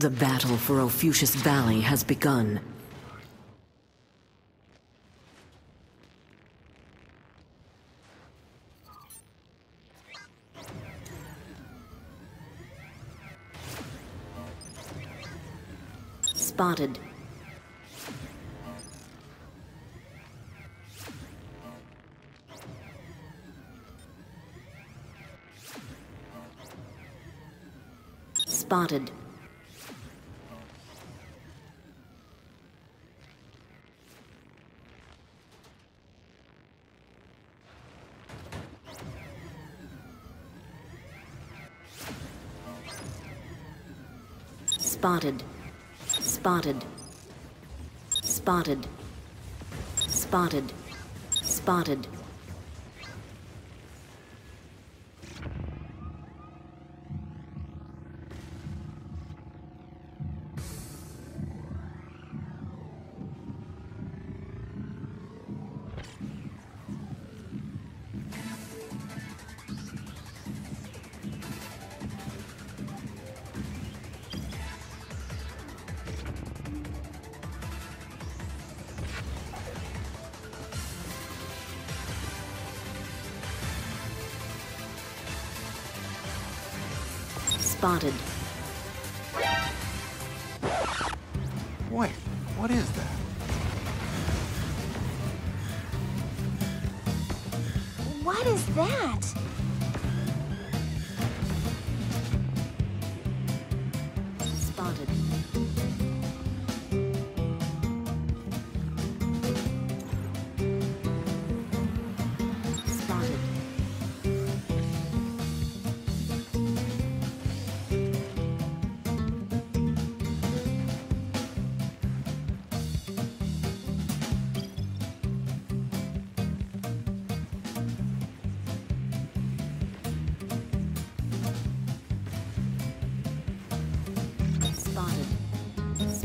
The battle for Ophusius Valley has begun. Spotted. Spotted. Spotted. Spotted. Spotted. Spotted. Spotted. Spotted. Wait, what is that? What is that? Spotted.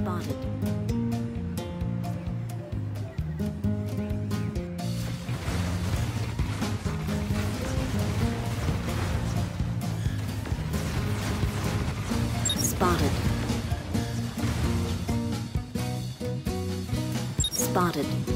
Spotted. Spotted. Spotted.